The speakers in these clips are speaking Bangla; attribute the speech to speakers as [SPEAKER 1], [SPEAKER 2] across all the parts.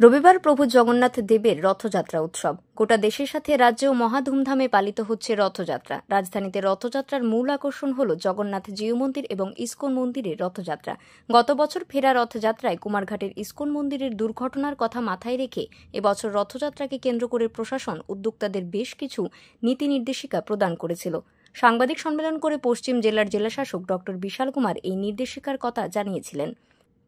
[SPEAKER 1] রবিবার প্রভু জগন্নাথ দেবের রথযাত্রা উৎসব। গোটা দেশের সাথে রাজ্যেও মহা ধুমধামে পালিত হচ্ছে রথযাত্রা। রাজধানীতে রথযাত্রার মূল আকর্ষণ হল জগন্নাথ জিউ মন্দির এবং ইস্কন মন্দিরের রথযাত্রা। গত বছর ফেরা রথযাত্রায় কুমারঘাটের ইস্কন মন্দিরের দুর্ঘটনার কথা মাথায় রেখে এবছর রথযাত্রাকে কেন্দ্র করে প্রশাসন উদ্যোক্তাদের বেশ কিছু নীতি নির্দেশিকা প্রদান করেছিল। সাংবাদিক সম্মেলন করে পশ্চিম জেলার জেলাশাসক ড বিশাল কুমার এই নির্দেশিকার কথা জানিয়েছিলেন।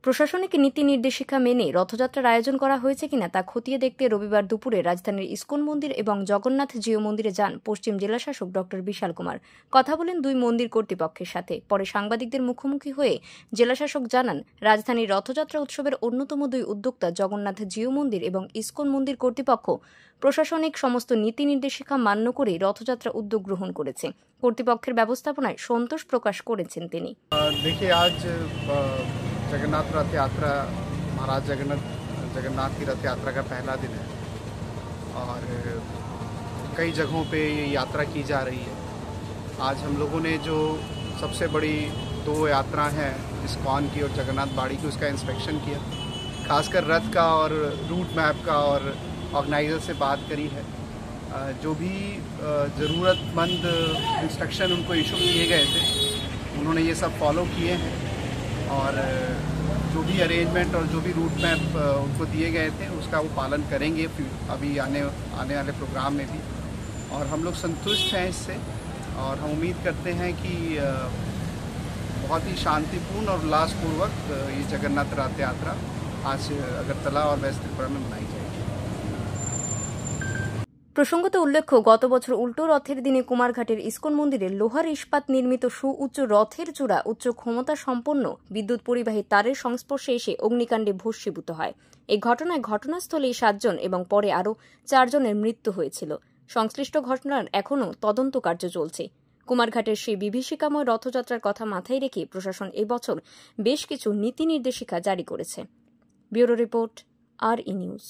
[SPEAKER 1] প্রশাসনিক নীতি নির্দেশিকা মেনে রথযাত্রার আয়োজন করা হয়েছে কিনা তা খতিয়ে দেখতে রবিবার দুপুরে রাজধানীর ইস্কন মন্দির এবং জগন্নাথ জিও মন্দিরে যান পশ্চিম জেলাশাসক ড বিশাল কুমার। কথা বলেন দুই মন্দির কর্তৃপক্ষের সাথে। পরে সাংবাদিকদের মুখোমুখি হয়ে জেলাশাসক জানান, রাজধানীর রথযাত্রা উৎসবের অন্যতম দুই উদ্যোক্তা জগন্নাথ জিও মন্দির এবং ইস্কন মন্দির কর্তৃপক্ষ প্রশাসনিক সমস্ত নীতি নির্দেশিকা মান্য করে রথযাত্রা উদ্যোগ গ্রহণ করেছে। কর্তৃপক্ষের ব্যবস্থাপনায় সন্তোষ প্রকাশ করেছেন তিনি।
[SPEAKER 2] দেখি আজ जगन्नाथ रथ यात्रा, महाराज जगन्नाथ जगन्नाथ की रथ यात्रा का पहला दिन है। और कई जगहों पे ये यात्रा की जा रही है। आज हम लोगों ने जो सबसे बड़ी दो यात्रा हैं, इस्कॉन की और जगन्नाथ बाड़ी की, उसका इंस्पेक्शन किया। खासकर रथ का और रूट मैप का और ऑर्गेनाइज़र से बात करी है। जो भी ज़रूरतमंद इंस्ट्रक्शन उनको इशू किए गए थे, उन्होंने ये सब फॉलो किए हैं। और जो भी अरेंजमेंट और जो भी रूट मैप उनको दिए गए थे, उसका वो पालन करेंगे अभी आने आने वाले प्रोग्राम में भी। और हम लोग संतुष्ट हैं इससे और हम उम्मीद करते हैं कि बहुत ही शांतिपूर्ण और उल्लासपूर्वक ये जगन्नाथ रथ यात्रा आज, अगरतला और त्रिपुरा में मनाई जाएगी।
[SPEAKER 1] প্রসঙ্গত উল্লেখ্য, গত বছর উল্টো রথের দিনে কুমারঘাটের ইস্কন মন্দিরে লোহার ইস্পাত নির্মিত সুউচ্চ রথের চূড়া উচ্চ ক্ষমতা সম্পন্ন বিদ্যুৎ পরিবাহী তারের সংস্পর্শে এসে অগ্নিকাণ্ডে ভস্মীভূত হয়। এই ঘটনায় ঘটনাস্থলেই সাতজন এবং পরে আরও চারজনের মৃত্যু হয়েছিল। সংশ্লিষ্ট ঘটনার এখনও তদন্ত কার্য চলছে। কুমারঘাটের সেই বিভীষিকাময় রথযাত্রার কথা মাথায় রেখে প্রশাসন এবছর বেশ কিছু নীতি নির্দেশিকা জারি করেছে। ব্যুরো রিপোর্ট, আর নিউজ।